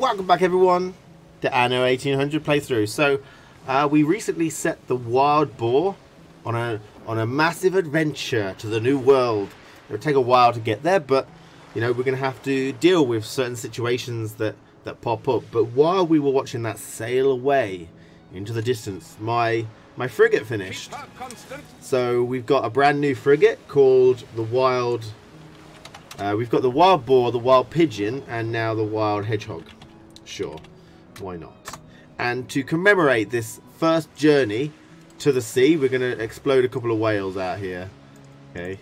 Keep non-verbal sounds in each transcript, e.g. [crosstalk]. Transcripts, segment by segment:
Welcome back everyone to Anno 1800 playthrough. So, uh, we recently set the wild boar on a on a massive adventure to the new world. It'll take a while to get there, but you know we're going to have to deal with certain situations that that pop up. But while we were watching that sail away into the distance, my my frigate finished. So we've got a brand new frigate called the Wild. Uh, we've got the wild boar, the wild pigeon, and now the wild hedgehog. Sure, why not? And to commemorate this first journey to the sea, we're going to explode a couple of whales out here. Okay,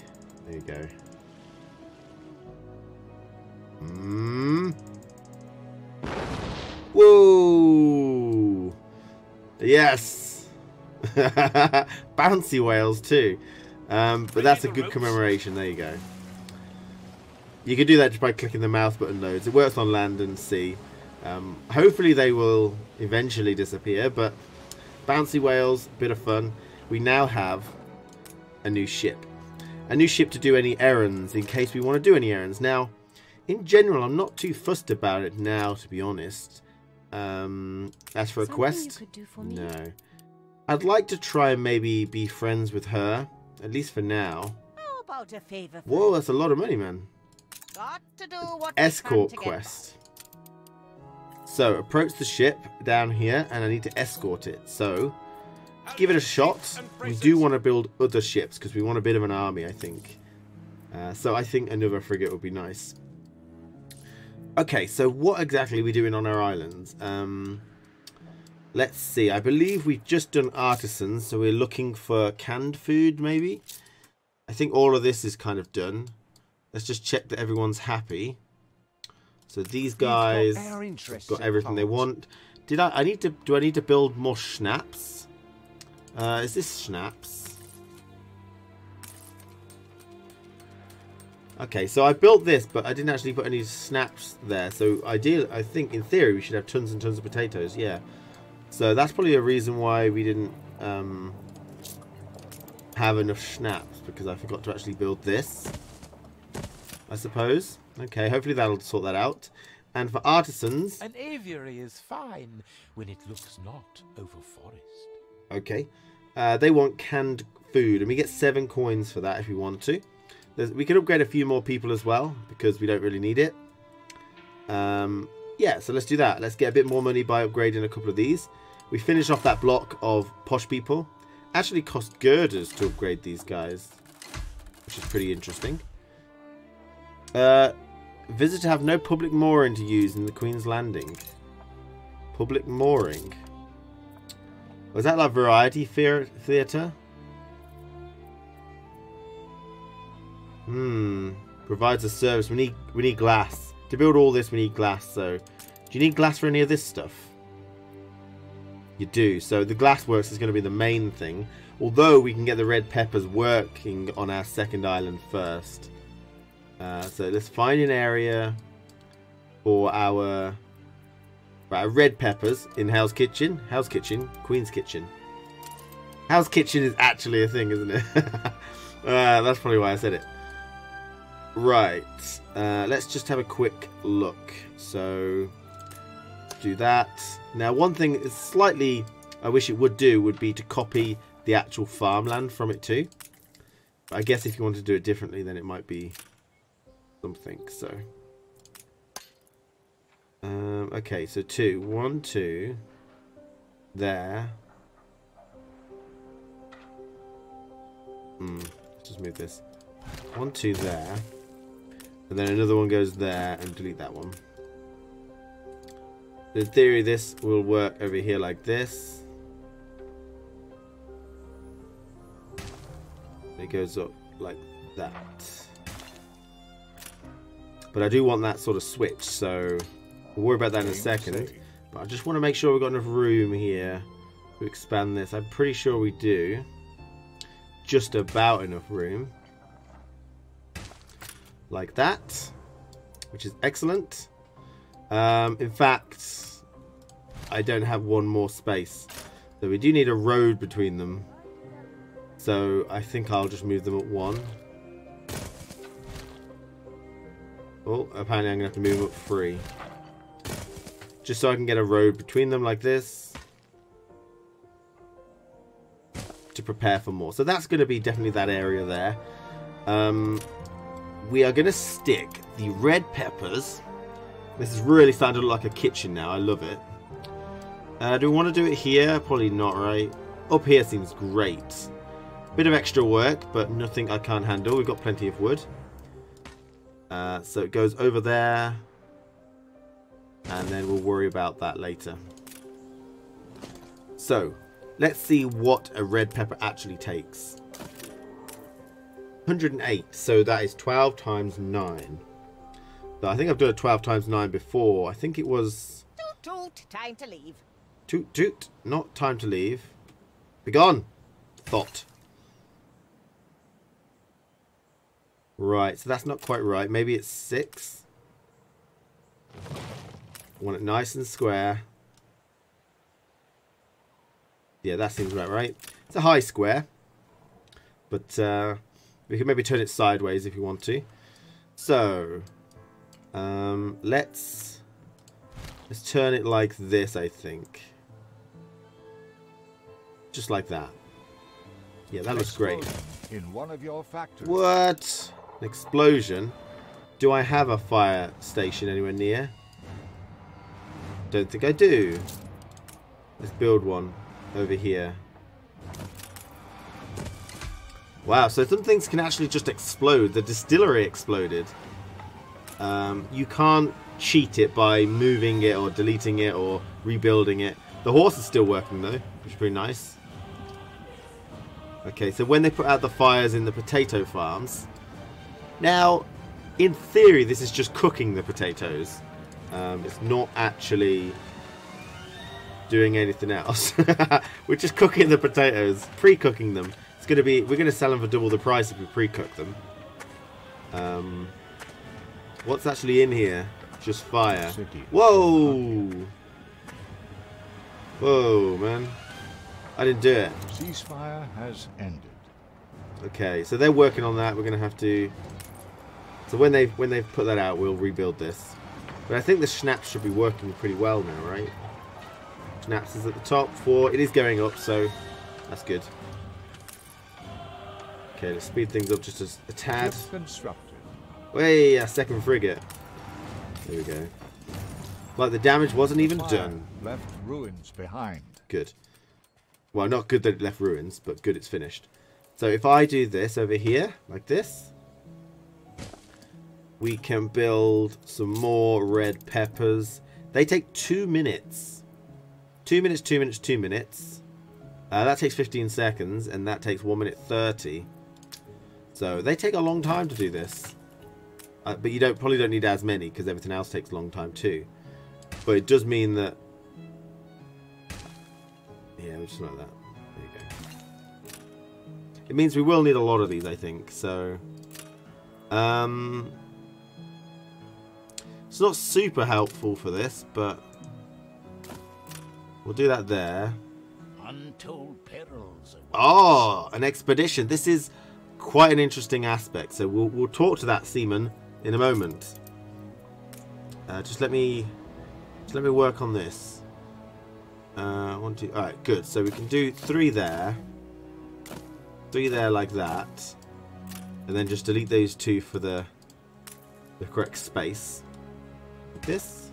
there you go. Hmm. Whoa! Yes! [laughs] Bouncy whales too. Um, but that's a good commemoration. There you go. You can do that just by clicking the mouse button loads. It works on land and sea. Um, hopefully they will eventually disappear, but bouncy whales, bit of fun. We now have a new ship. A new ship to do any errands in case we want to do any errands. Now, in general, I'm not too fussed about it now, to be honest. Um, as for a quest, you could do for no. I'd like to try and maybe be friends with her, at least for now. How about a favor? Whoa, that's a lot of money, man. Got to do what Escort can get quest. So, approach the ship down here, and I need to escort it. So, give it a shot. We do want to build other ships, because we want a bit of an army, I think. Uh, so, I think another frigate would be nice. Okay, so what exactly are we doing on our islands? Um, let's see. I believe we've just done artisans, so we're looking for canned food, maybe? I think all of this is kind of done. Let's just check that everyone's happy. So these guys got our have interests got everything they want. Did I? I need to. Do I need to build more schnapps? Uh, is this schnapps? Okay, so I built this, but I didn't actually put any schnapps there. So ideal, I think in theory we should have tons and tons of potatoes. Yeah. So that's probably a reason why we didn't um, have enough schnapps because I forgot to actually build this. I suppose. Okay, hopefully that'll sort that out. And for artisans, An aviary is fine when it looks not over forest. okay, uh, they want canned food, and we get seven coins for that if we want to. There's, we can upgrade a few more people as well because we don't really need it. Um, yeah, so let's do that. Let's get a bit more money by upgrading a couple of these. We finish off that block of posh people. Actually, cost girders to upgrade these guys, which is pretty interesting. Uh, visitor have no public mooring to use in the Queen's Landing. Public mooring. Was that like variety theatre? Hmm. Provides a service. We need we need glass. To build all this we need glass, so do you need glass for any of this stuff? You do. So the glassworks is going to be the main thing. Although we can get the red peppers working on our second island first. Uh, so let's find an area for our, for our red peppers in Hell's Kitchen. Hell's Kitchen, Queen's Kitchen. Hell's Kitchen is actually a thing, isn't it? [laughs] uh, that's probably why I said it. Right. Uh, let's just have a quick look. So, do that. Now, one thing is slightly I wish it would do would be to copy the actual farmland from it too. I guess if you want to do it differently, then it might be something. So, um, okay, so two, one, two, there. Hmm, let's just move this. One, two there. And then another one goes there and delete that one. In theory, this will work over here like this. It goes up like that. But I do want that sort of switch, so we'll worry about that in a second. But I just want to make sure we've got enough room here to expand this. I'm pretty sure we do. Just about enough room. Like that. Which is excellent. Um, in fact, I don't have one more space. So we do need a road between them. So I think I'll just move them at one. Oh, apparently I'm going to have to move up three. Just so I can get a road between them like this. To prepare for more. So that's going to be definitely that area there. Um, we are going to stick the red peppers. This is really starting to look like a kitchen now. I love it. Uh, do we want to do it here? Probably not, right? Up here seems great. Bit of extra work, but nothing I can't handle. We've got plenty of wood. Uh, so it goes over there. And then we'll worry about that later. So, let's see what a red pepper actually takes. 108, so that is 12 times 9. But I think I've done it 12 times 9 before. I think it was... Toot toot, time to leave. Toot toot, not time to leave. Begone, thought. Right, so that's not quite right. Maybe it's 6. I want it nice and square. Yeah, that seems about right. It's a high square. But uh, we can maybe turn it sideways if you want to. So, um, let's let's turn it like this, I think. Just like that. Yeah, that looks great. In one of your factories. What? An explosion? Do I have a fire station anywhere near? Don't think I do. Let's build one over here. Wow, so some things can actually just explode. The distillery exploded. Um, you can't cheat it by moving it or deleting it or rebuilding it. The horse is still working though, which is pretty nice. Okay, so when they put out the fires in the potato farms, now, in theory, this is just cooking the potatoes. Um, it's not actually doing anything else. [laughs] we're just cooking the potatoes, pre-cooking them. It's gonna be we're gonna sell them for double the price if we pre-cook them. Um, what's actually in here? Just fire. Whoa! Whoa, man! I didn't do it. Ceasefire has ended. Okay, so they're working on that. We're gonna have to. So when they when they've put that out, we'll rebuild this. But I think the schnapps should be working pretty well now, right? Schnapps is at the top for it is going up, so that's good. Okay, let's speed things up just a, a tad. Way a second frigate. There we go. Like the damage wasn't even Fire done. Left ruins behind. Good. Well, not good that it left ruins, but good it's finished. So if I do this over here, like this, we can build some more red peppers. They take two minutes. Two minutes, two minutes, two minutes. Uh, that takes 15 seconds, and that takes 1 minute 30. So they take a long time to do this. Uh, but you don't probably don't need as many, because everything else takes a long time too. But it does mean that... Yeah, we're just like that. There you go. It means we will need a lot of these, I think. So... Um... It's not super helpful for this, but we'll do that there. Untold perils. Oh, an expedition. This is quite an interesting aspect. So we'll we'll talk to that seaman in a moment. Uh, just let me just let me work on this. Uh, one, two. All right, good. So we can do three there, three there like that, and then just delete those two for the the correct space. This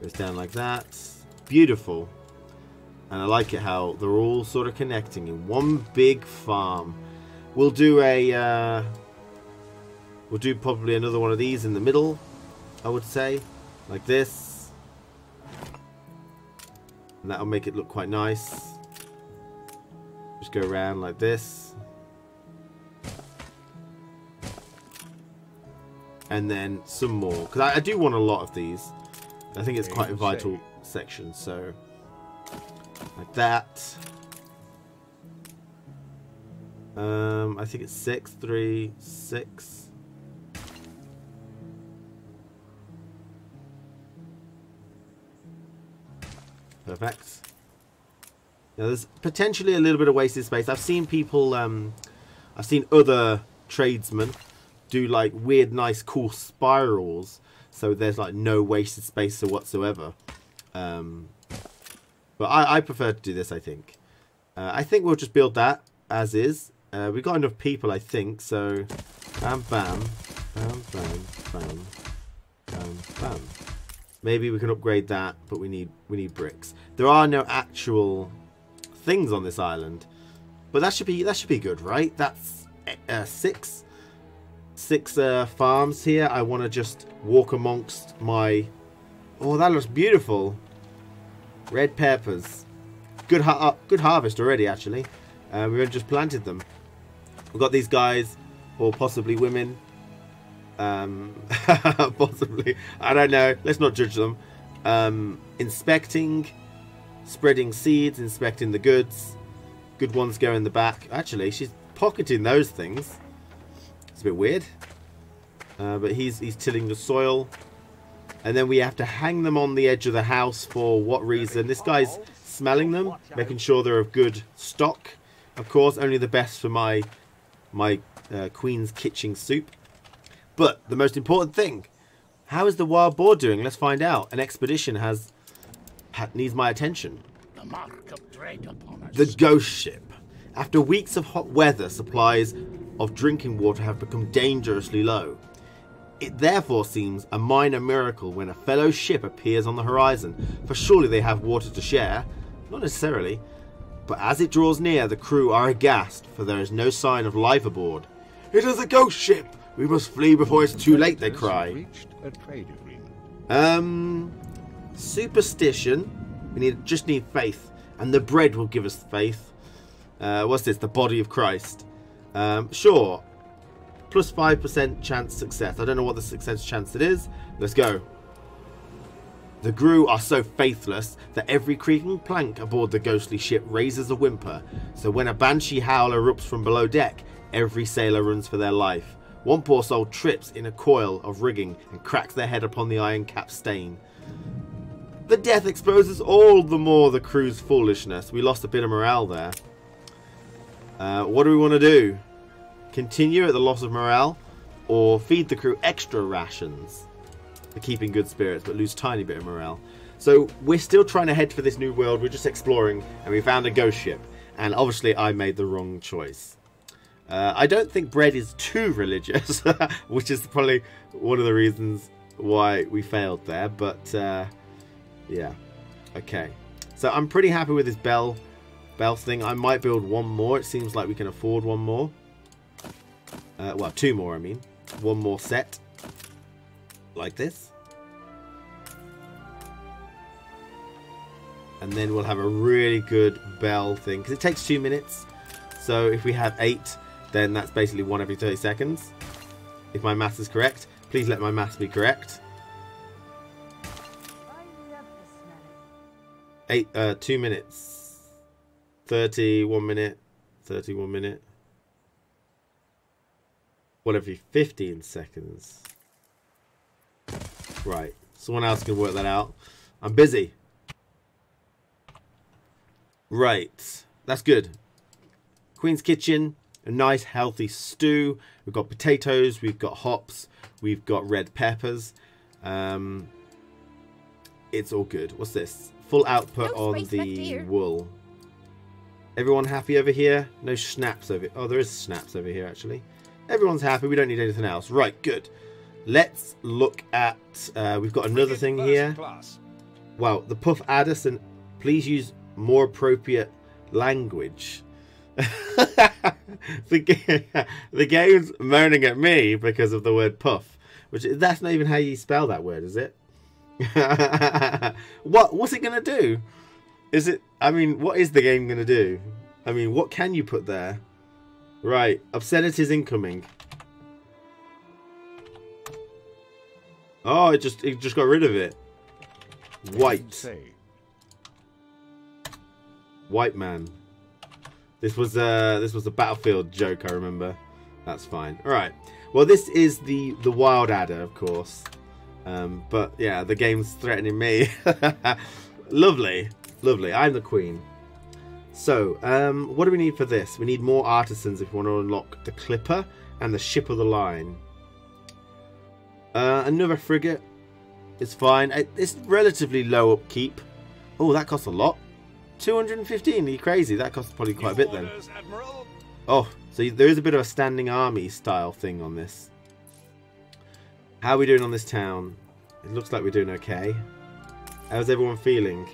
goes down like that. Beautiful. And I like it how they're all sort of connecting in one big farm. We'll do a, uh, we'll do probably another one of these in the middle, I would say, like this. And that'll make it look quite nice. Just go around like this. And then some more, because I, I do want a lot of these. I think it's quite a vital section, so like that. Um, I think it's six, three, six. Perfect. Now there's potentially a little bit of wasted space. I've seen people, um, I've seen other tradesmen do like weird, nice, cool spirals. So there's like no wasted space whatsoever. Um, but I, I prefer to do this, I think. Uh, I think we'll just build that as is. Uh, we've got enough people, I think, so... Bam, bam. Bam, bam, bam. Bam, bam. Maybe we can upgrade that, but we need we need bricks. There are no actual things on this island, but that should be that should be good, right? That's uh, six six uh, farms here. I want to just walk amongst my. Oh, that looks beautiful. Red peppers, good ha uh, good harvest already. Actually, uh, we've just planted them. We've got these guys, or possibly women, um, [laughs] possibly. I don't know. Let's not judge them. Um, inspecting, spreading seeds, inspecting the goods. Good ones go in the back. Actually, she's pocketing those things. It's a bit weird. Uh, but he's he's tilling the soil. And then we have to hang them on the edge of the house for what reason? This guy's smelling them, making sure they're of good stock. Of course, only the best for my my uh, Queen's Kitchen soup. But the most important thing, how is the wild boar doing? Let's find out. An expedition has ha needs my attention. The mark of dread upon us. The ghost ship. After weeks of hot weather, supplies of drinking water have become dangerously low. It therefore seems a minor miracle when a fellow ship appears on the horizon, for surely they have water to share. Not necessarily. But as it draws near, the crew are aghast, for there is no sign of life aboard. It is a ghost ship! We must flee before it's too late, they cry. Reached a trade agreement. Um, superstition. We need just need faith, and the bread will give us faith. Uh, what's this? The body of Christ. Um, sure. Plus five percent chance success. I don't know what the success chance it is. Let's go. The crew are so faithless that every creaking plank aboard the ghostly ship raises a whimper. So when a banshee howl erupts from below deck, every sailor runs for their life. One poor soul trips in a coil of rigging and cracks their head upon the iron capstan. The death exposes all the more the crew's foolishness. We lost a bit of morale there. Uh, what do we want to do? Continue at the loss of morale or feed the crew extra rations for keeping good spirits but lose tiny bit of morale. So we're still trying to head for this new world. We're just exploring and we found a ghost ship. And obviously I made the wrong choice. Uh, I don't think bread is too religious, [laughs] which is probably one of the reasons why we failed there. But uh, yeah, okay. So I'm pretty happy with this bell bell thing. I might build one more. It seems like we can afford one more. Uh, well, two more, I mean. One more set. Like this. And then we'll have a really good bell thing. Because it takes two minutes. So if we have eight, then that's basically one every 30 seconds. If my math is correct. Please let my math be correct. Eight, uh, two minutes. 31 minute. 31 minute. One every 15 seconds. Right. Someone else can work that out. I'm busy. Right. That's good. Queen's Kitchen. A nice healthy stew. We've got potatoes. We've got hops. We've got red peppers. Um, it's all good. What's this? Full output No on the wool. Everyone happy over here? No schnapps over Oh, there is schnapps over here, actually. Everyone's happy. We don't need anything else. Right, good. Let's look at... Uh, we've got another thing here. Well, the Puff Addison, please use more appropriate language. [laughs] the, ga- [laughs] the game's moaning at me because of the word puff, which that's not even how you spell that word, is it? [laughs] what what's it gonna do? Is it? I mean, what is the game gonna do? I mean, what can you put there? Right, obscenities incoming. Oh, it just it just got rid of it. White. White man. This was uh this was a battlefield joke, I remember. That's fine. Alright. Well this is the the wild adder, of course. Um but yeah, the game's threatening me. [laughs] lovely. Lovely. I'm the queen. So, um what do we need for this? We need more artisans if we want to unlock the clipper and the ship of the line. Uh another frigate. It's fine. It's relatively low upkeep. Oh, that costs a lot. 215. Are you crazy? That costs probably quite a bit then. Oh, so there is a bit of a standing army style thing on this. How are we doing on this town? It looks like we're doing okay. How's everyone feeling?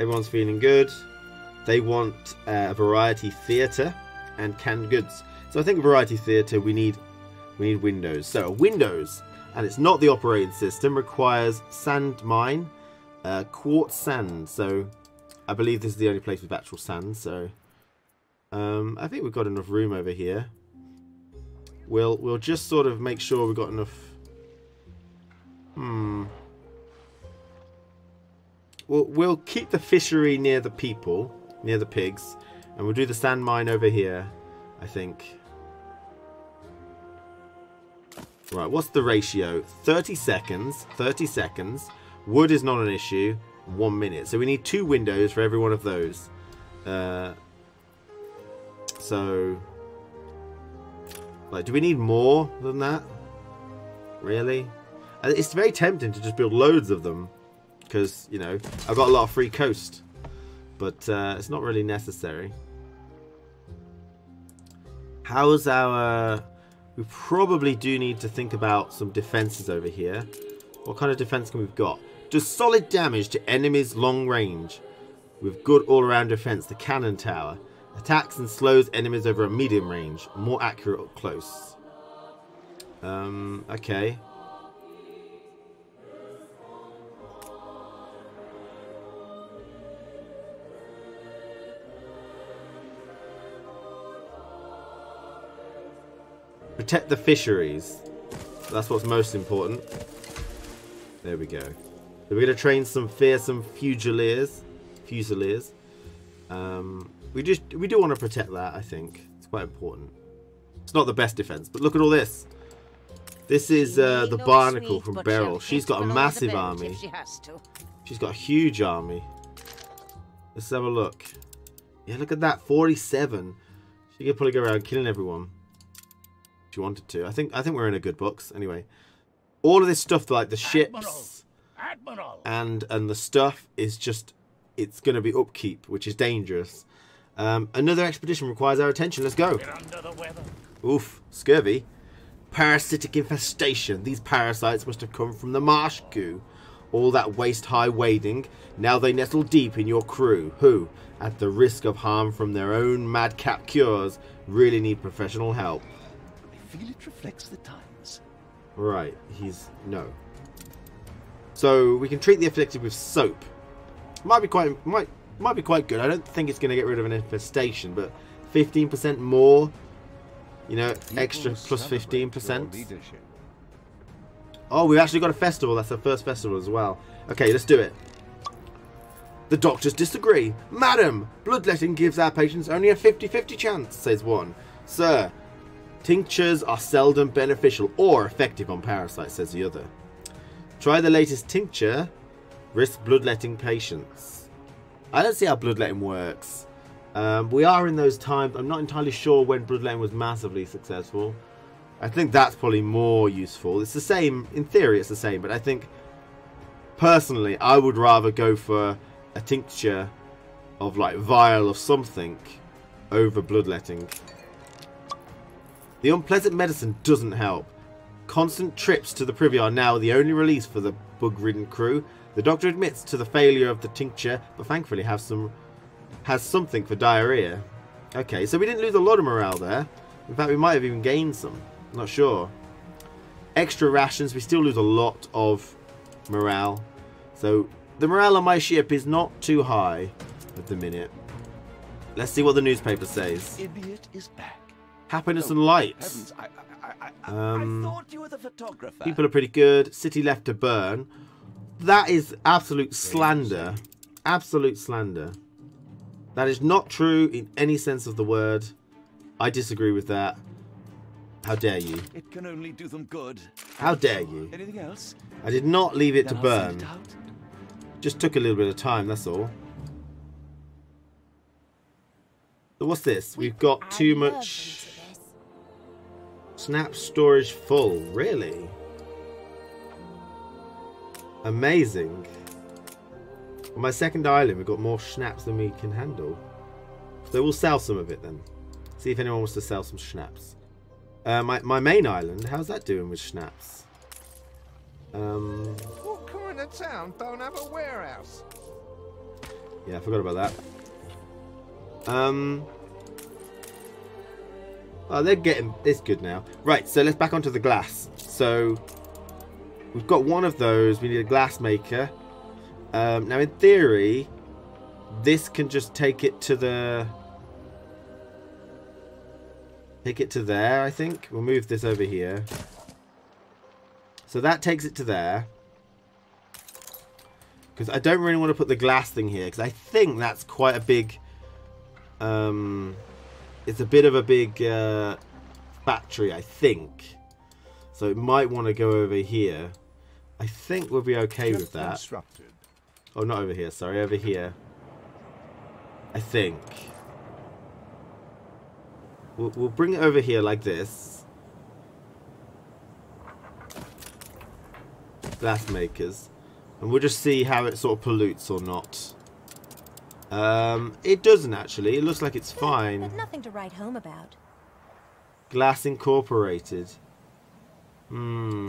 Everyone's feeling good. They want uh, a variety theatre and canned goods. So I think variety theatre we need we need windows. So windows, and it's not the operating system, requires sand mine, uh, quartz sand. So I believe this is the only place with actual sand. So um, I think we've got enough room over here. We'll we'll just sort of make sure we've got enough. Hmm. We'll we'll keep the fishery near the people, near the pigs, and we'll do the sand mine over here. I think. Right, what's the ratio? 30 seconds. 30 seconds. Wood is not an issue. One minute. So we need two windows for every one of those. Uh, so, like, do we need more than that? Really? Uh, It's very tempting to just build loads of them because you know I've got a lot of free coast, but uh, it's not really necessary. How's our? We probably do need to think about some defenses over here. What kind of defense can we've got? Does solid damage to enemies long range with good all-around defense. The cannon tower attacks and slows enemies over a medium range, more accurate up close. Um, okay. Protect the fisheries. That's what's most important. There we go. So we're going to train some fearsome fusiliers. Fusiliers. Um, we just we do want to protect that. I think it's quite important. It's not the best defense, but look at all this. This is uh, the barnacle from Beryl. She's got a massive army. She's got a huge army. Let's have a look. Yeah, look at that. 47. She could probably go around killing everyone. She wanted to. I think I think we're in a good books. Anyway. All of this stuff like the ships Admiral! and and the stuff is just it's gonna be upkeep, which is dangerous. Um, another expedition requires our attention. Let's go. Oof, scurvy. Parasitic infestation. These parasites must have come from the marsh goo. All that waist-high wading, now they nestle deep in your crew, who, at the risk of harm from their own madcap cures, really need professional help. I feel it reflects the times. Right, he's... no. So, we can treat the afflicted with soap. Might be quite... might might be quite good. I don't think it's going to get rid of an infestation, but 15% more, you know, extra plus 15%. leadership. Oh, we've actually got a festival. That's our first festival as well. Okay, let's do it. The doctors disagree. Madam, bloodletting gives our patients only a 50-50 chance, says one. Sir, tinctures are seldom beneficial or effective on parasites, says the other. Try the latest tincture. Risk bloodletting patients. I don't see how bloodletting works. Um, we are in those times. I'm not entirely sure when bloodletting was massively successful. I think that's probably more useful. It's the same, in theory, it's the same, but I think personally, I would rather go for a tincture of like vial of something over bloodletting. The unpleasant medicine doesn't help. Constant trips to the privy are now the only release for the bug-ridden crew. The doctor admits to the failure of the tincture, but thankfully has some has something for diarrhea. Okay, so we didn't lose a lot of morale there. In fact, we might have even gained some. Not sure. Extra rations, we still lose a lot of morale. So the morale on my ship is not too high at the minute. Let's see what the newspaper says. Idiot is back. Happiness Oh, and lights. Heavens, I, I, I, I, Um, I thought you were the photographer. People are pretty good. City left to burn. That is absolute slander. Absolute slander. That is not true in any sense of the word. I disagree with that. How dare you? It can only do them good. How dare you? Anything else? I did not leave it to Then I'll burn. it. Just took a little bit of time, that's all. So what's this? We've got too much into this. Snap storage full. Really? Amazing. On my second island, we've got more schnapps than we can handle. So we'll sell some of it then. See if anyone wants to sell some schnapps. Uh, my, my main island, how's that doing with schnapps? Um, What kind of town don't have a warehouse? yeah, I forgot about that. Um, oh, they're getting this good now. Right, so let's back onto the glass. So we've got one of those. We need a glass maker. Um, now, in theory, this can just take it to the take it to there. I think we'll move this over here. So that takes it to there. Because I don't really want to put the glass thing here. Because I think that's quite a big... Um, it's a bit of a big uh, factory, I think. So it might want to go over here. I think we'll be okay with that. Oh, not over here. Sorry, over here. I think. We'll, we'll bring it over here like this. Glass makers. And we'll just see how it sort of pollutes or not. Um, it doesn't actually. It looks like it's fine. But nothing to write home about. Glass Incorporated. Hmm.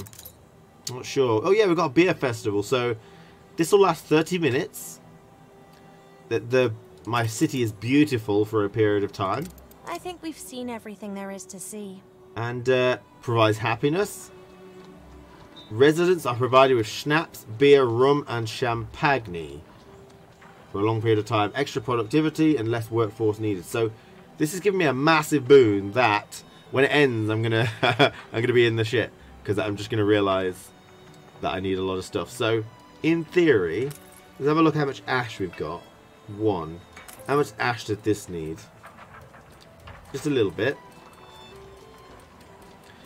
Not sure. Oh yeah, we've got a beer festival. So this will last 30 minutes. The, the my city is beautiful for a period of time I think we've seen everything there is to see. and uh, provides happiness. Residents are provided with schnapps, beer, rum, and champagne for a long period of time. Extra productivity and less workforce needed. So this is giving me a massive boon that when it ends, I'm gonna [laughs] I'm gonna be in the shit because I'm just gonna realize that I need a lot of stuff. So in theory, let's have a look how much ash we've got. One. How much ash did this need? Just a little bit.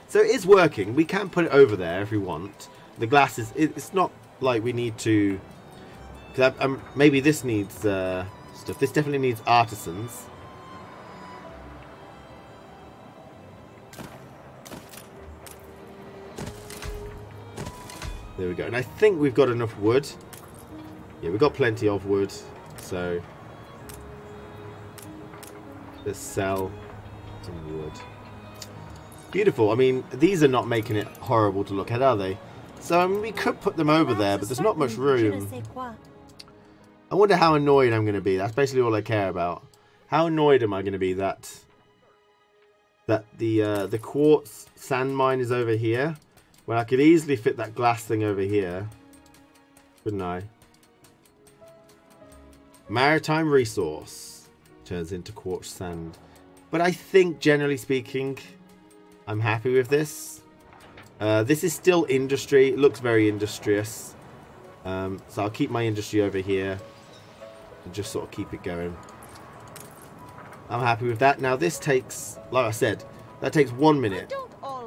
So it is working. We can put it over there if we want. The glass is. It's not like we need to. Cause I, um, maybe this needs uh, stuff. This definitely needs artisans. There we go. And I think we've got enough wood. Yeah, we've got plenty of wood. So let's sell some wood. Beautiful. I mean, these are not making it horrible to look at, are they? So I mean, we could put them over there, but there's not much room. I wonder how annoyed I'm going to be. That's basically all I care about. How annoyed am I going to be that that the uh, the quartz sand mine is over here, when I could easily fit that glass thing over here, couldn't I? Maritime resource turns into quartz sand, but I think generally speaking, I'm happy with this. Uh, this is still industry. It looks very industrious. Um, so I'll keep my industry over here and just sort of keep it going. I'm happy with that. Now this takes, like I said, that takes one minute.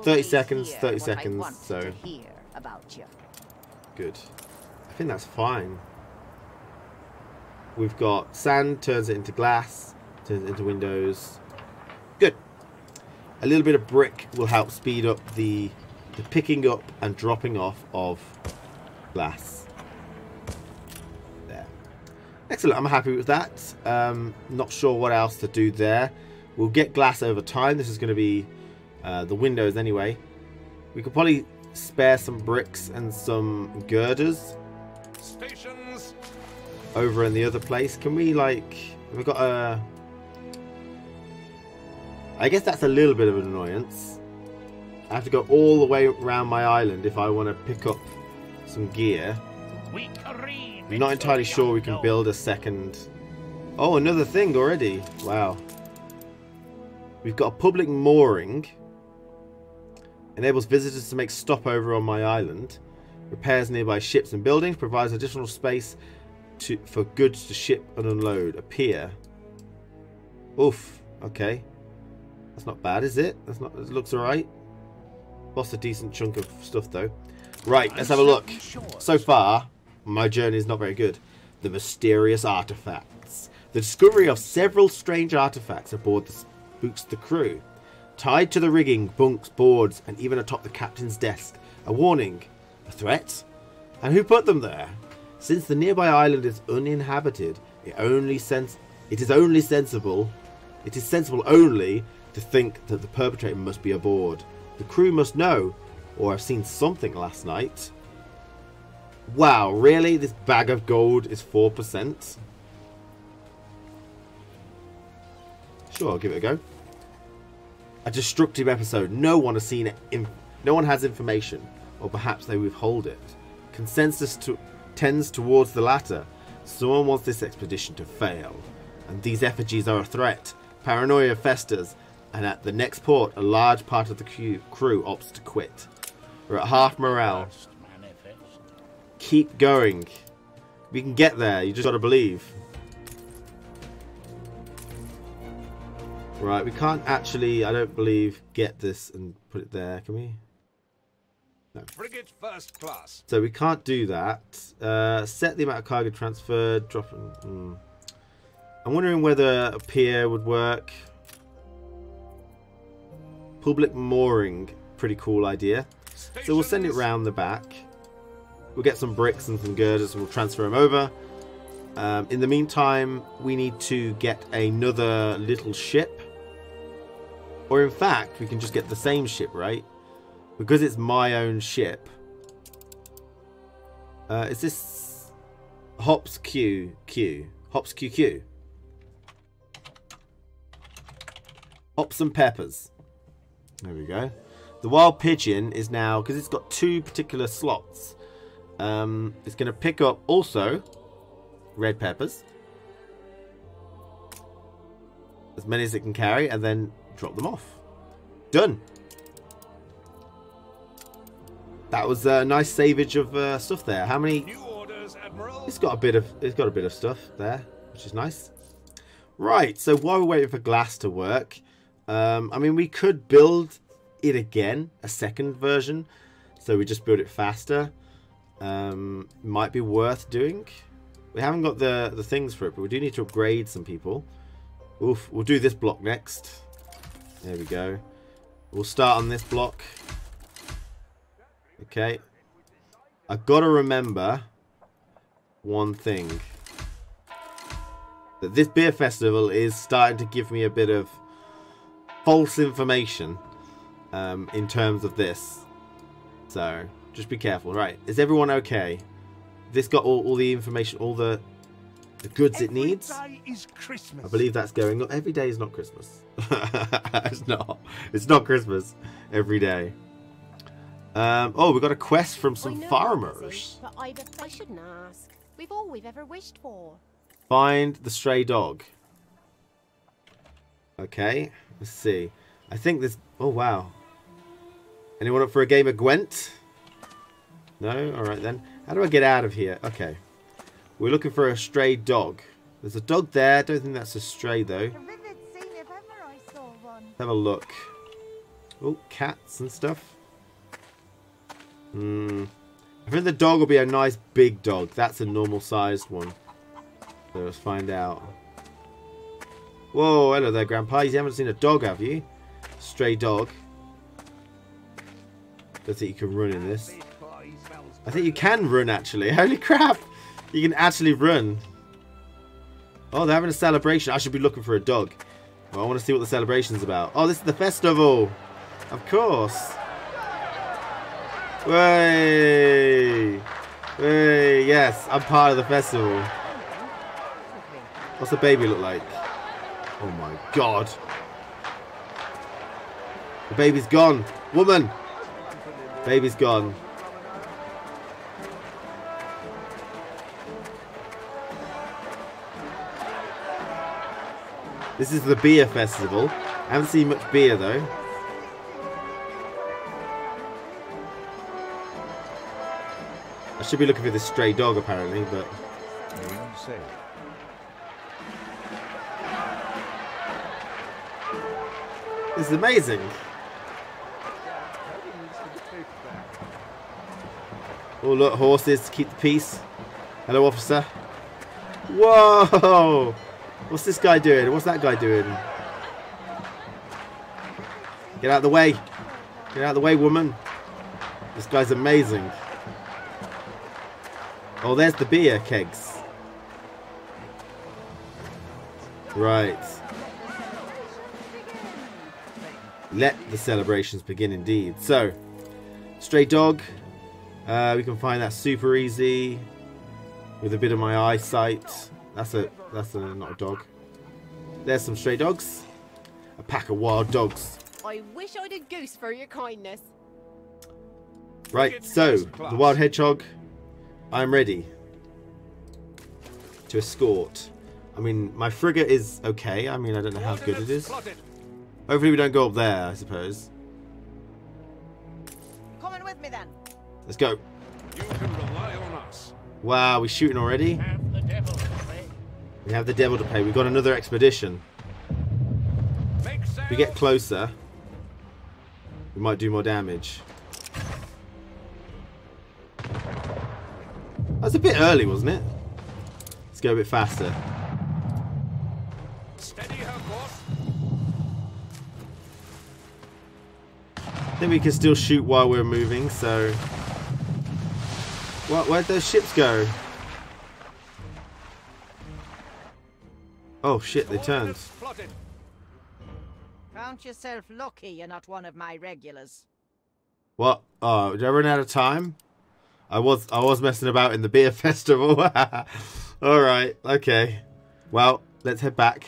30 seconds, 30 seconds, so- hear about you. Good. I think that's fine. We've got sand, turns it into glass, turns it into windows. Good. A little bit of brick will help speed up the, the picking up and dropping off of glass. Excellent. I'm happy with that. Um, not sure what else to do there. We'll get glass over time. This is going to be uh, the windows anyway. We could probably spare some bricks and some girders Stations. over in the other place. Can we like we've got a I guess that's a little bit of an annoyance. I have to go all the way around my island if I want to pick up some gear. We careen I'm not entirely sure we can build a second. Oh, another thing already. Wow. We've got a public mooring. Enables visitors to make stopover on my island. Repairs nearby ships and buildings. Provides additional space to for goods to ship and unload. A pier. Oof. Okay. That's not bad, is it? That's not. It looks alright. Lost a decent chunk of stuff though. Right. Let's have a look. So far, my journey is not very good. The mysterious artifacts. The discovery of several strange artifacts aboard the spooks the crew. Tied to the rigging, bunks, boards, and even atop the captain's desk. A warning. A threat? And who put them there? Since the nearby island is uninhabited, it only sens- it is only sensible it is sensible only to think that the perpetrator must be aboard. The crew must know, or have seen something last night. Wow, really? This bag of gold is 4%? Sure, I'll give it a go. A destructive episode. No one has seen it. No one has information, or perhaps they withhold it. Consensus to- tends towards the latter. Someone wants this expedition to fail, and these effigies are a threat. Paranoia festers, and at the next port, a large part of the crew, crew opts to quit. We're at half morale. Keep going. We can get there. You just gotta believe. Right, we can't actually, I don't believe, get this and put it there, can we? No. Frigate first class. So we can't do that. Uh, set the amount of cargo transferred. Drop. Hmm. I'm wondering whether a pier would work. Public mooring. Pretty cool idea. So we'll send it round the back. We'll get some bricks and some girders and we'll transfer them over. Um, in the meantime, we need to get another little ship. Or in fact, we can just get the same ship, right? Because it's my own ship. Uh, is this Hops Q Q? Hops QQ? Hops and peppers. There we go. The wild pigeon is now because it's got two particular slots. Um, it's going to pick up also red peppers, as many as it can carry, and then drop them off. Done. That was a nice savage of uh, stuff there. How many? Orders, Admiral. It's got a bit of it's got a bit of stuff there, which is nice. Right, so while we're waiting for glass to work, um, I mean we could build it again, a second version, so we just build it faster. Um, might be worth doing. We haven't got the the things for it, but we do need to upgrade some people. Oof, we'll do this block next. There we go. We'll start on this block. Okay. I've got to remember one thing. That this beer festival is starting to give me a bit of false information um, in terms of this. So, just be careful. Right, is everyone okay? This got all, all the information, all the, the goods it needs? Every day is Christmas. I believe that's going on. Every day is not Christmas. [laughs] it's not. It's not Christmas every day. Um, oh, we got a quest from some know farmers. busy, But I, I shouldn't ask. We've all we've ever wished for. Find the stray dog. Okay, let's see. I think this. Oh wow. Anyone up for a game of Gwent? No. All right then. How do I get out of here? Okay. We're looking for a stray dog. There's a dog there. Don't think that's a stray though. A vivid scene if ever I saw one. Have a look. Oh, cats and stuff. Hmm. I think the dog will be a nice big dog. That's a normal sized one. So let's find out. Whoa, hello there, Grandpa. You haven't seen a dog, have you? Stray dog. Don't think you can run in this. I think you can run, actually. [laughs] Holy crap! You can actually run. Oh, they're having a celebration. I should be looking for a dog. Well, I want to see what the celebration's about. Oh, this is the festival. Of course. Way. Way. Yes, I'm part of the festival. What's the baby look like? Oh my god. The baby's gone. Woman. Baby's gone. This is the beer festival. I haven't seen much beer though. I should be looking for this stray dog apparently, but this is amazing. Oh look, horses to keep the peace. Hello, officer. Whoa! What's this guy doing? What's that guy doing? Get out of the way. Get out of the way, woman. This guy's amazing. Oh, there's the beer kegs. Right. Let the celebrations begin indeed. So, stray dog. Uh, we can find that super easy with a bit of my eyesight. That's a that's a not a dog. There's some stray dogs. A pack of wild dogs. I wish I'd a goose for your kindness. Right, so the wild hedgehog. I'm ready to escort. I mean, my frigate is okay. I mean, I don't know how good it is. Hopefully, we don't go up there. I suppose. Coming with me then. Let's go. You can rely on us. Wow, we're shooting already. We have the devil to pay. We've got another expedition. If we get closer, we might do more damage. That's a bit early, wasn't it? Let's go a bit faster. Steady her course. Then we can still shoot while we're moving, so... What, where'd those ships go? Oh shit, they turned. Coordinates Plotted. Count yourself lucky you're not one of my regulars. What? Oh, did I run out of time? I was I was messing about in the beer [laughs] festival. [laughs] Alright, okay. Well, let's head back.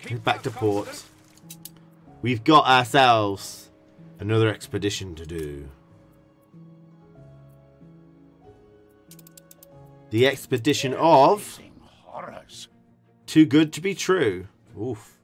Keep Head back to that port. constant. We've got ourselves another expedition to do. The expedition of horrors. Too good to be true. Oof.